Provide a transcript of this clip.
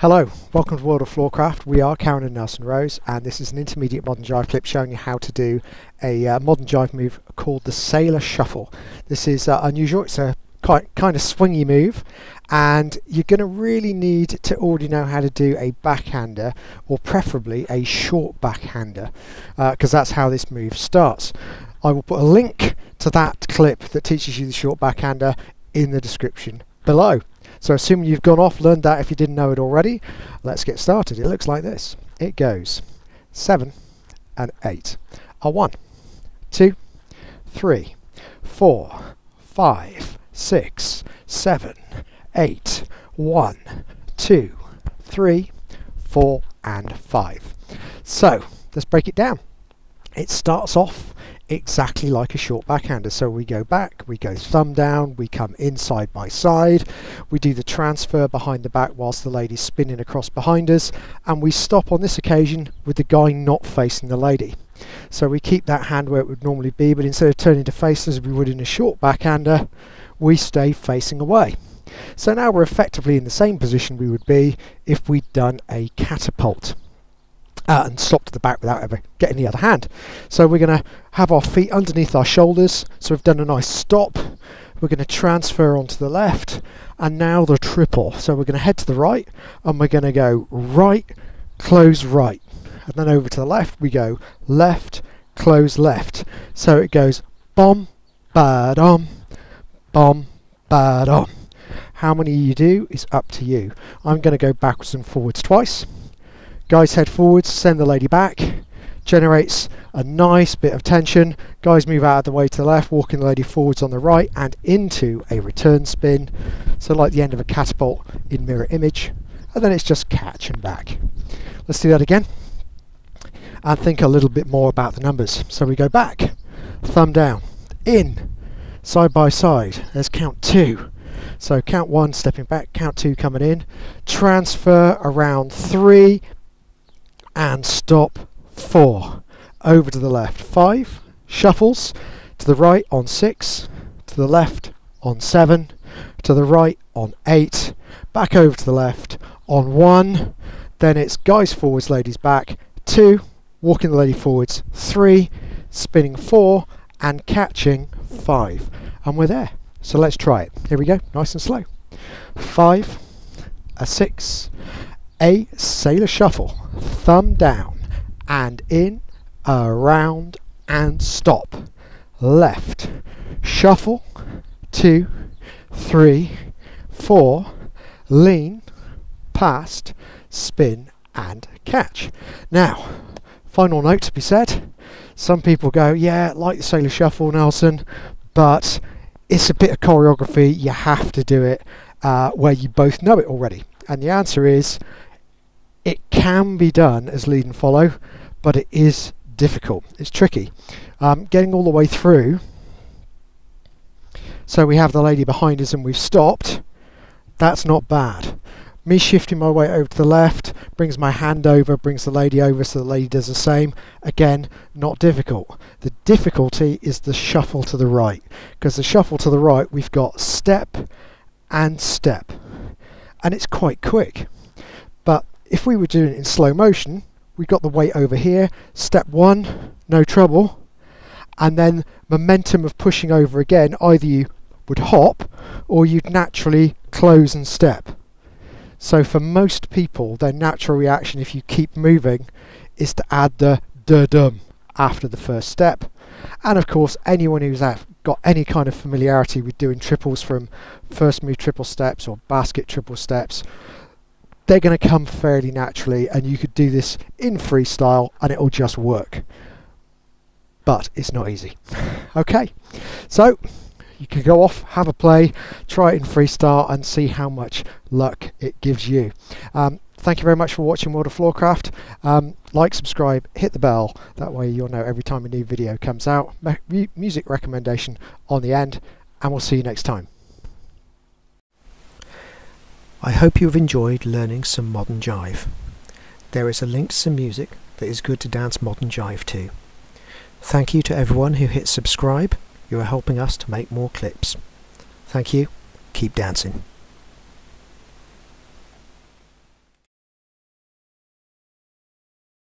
Hello, welcome to World of Floorcraft. We are Karen and Nelson Rose, and this is an intermediate modern jive clip showing you how to do a uh, modern jive move called the Sailor Shuffle. This is uh, unusual, it's a quite kind of swingy move, and you're going to really need to already know how to do a backhander, or preferably a short backhander, because uh, that's how this move starts. I will put a link to that clip that teaches you the short backhander in the description below. So assuming you've gone off, learned that if you didn't know it already, let's get started. It looks like this. It goes 7 and 8. A 1, 2, 3, 4, 5, 6, 7, 8, 1, 2, 3, 4 and 5. So let's break it down. It starts off exactly like a short backhander. So we go back, we go thumb down, we come in side by side, we do the transfer behind the back whilst the lady's spinning across behind us, and we stop on this occasion with the guy not facing the lady. So we keep that hand where it would normally be, but instead of turning to face as we would in a short backhander, we stay facing away. So now we're effectively in the same position we would be if we'd done a catapult and stop to the back without ever getting the other hand. So we're going to have our feet underneath our shoulders. So we've done a nice stop. We're going to transfer onto the left and now the triple. So we're going to head to the right and we're going to go right, close right. And then over to the left we go left, close left. So it goes bomb, bad on, bomb, bad on. How many you do is up to you. I'm going to go backwards and forwards twice. Guys head forwards, send the lady back, generates a nice bit of tension. Guys move out of the way to the left, walking the lady forwards on the right and into a return spin. So like the end of a catapult in mirror image. And then it's just catch and back. Let's do that again. And think a little bit more about the numbers. So we go back, thumb down, in, side by side. There's count two. So count one, stepping back, count two, coming in. Transfer around three, and stop four. Over to the left, five. Shuffles to the right on six, to the left on seven, to the right on eight, back over to the left on one. Then it's guys forwards, ladies back, two, walking the lady forwards, three, spinning four, and catching five. And we're there. So let's try it. Here we go, nice and slow. Five, a six, a sailor shuffle, thumb down and in, around and stop. Left, shuffle, two, three, four, lean, past, spin and catch. Now, final note to be said. Some people go, yeah, like the Sailor Shuffle, Nelson, but it's a bit of choreography. You have to do it uh, where you both know it already. And the answer is can be done as lead and follow, but it is difficult. It's tricky. Um, getting all the way through, so we have the lady behind us and we've stopped, that's not bad. Me shifting my way over to the left brings my hand over, brings the lady over so the lady does the same. Again, not difficult. The difficulty is the shuffle to the right, because the shuffle to the right we've got step and step, and it's quite quick. If we were doing it in slow motion, we got the weight over here, step one, no trouble, and then momentum of pushing over again, either you would hop or you'd naturally close and step. So for most people, their natural reaction if you keep moving is to add the da-dum after the first step. And of course, anyone who's got any kind of familiarity with doing triples from first move triple steps or basket triple steps they're going to come fairly naturally and you could do this in freestyle and it'll just work. But it's not easy. okay, so you can go off, have a play, try it in freestyle and see how much luck it gives you. Um, thank you very much for watching World of Floorcraft. Um, like, subscribe, hit the bell. That way you'll know every time a new video comes out. music recommendation on the end and we'll see you next time. I hope you have enjoyed learning some modern jive. There is a link to some music that is good to dance modern jive to. Thank you to everyone who hit subscribe. You are helping us to make more clips. Thank you. Keep dancing.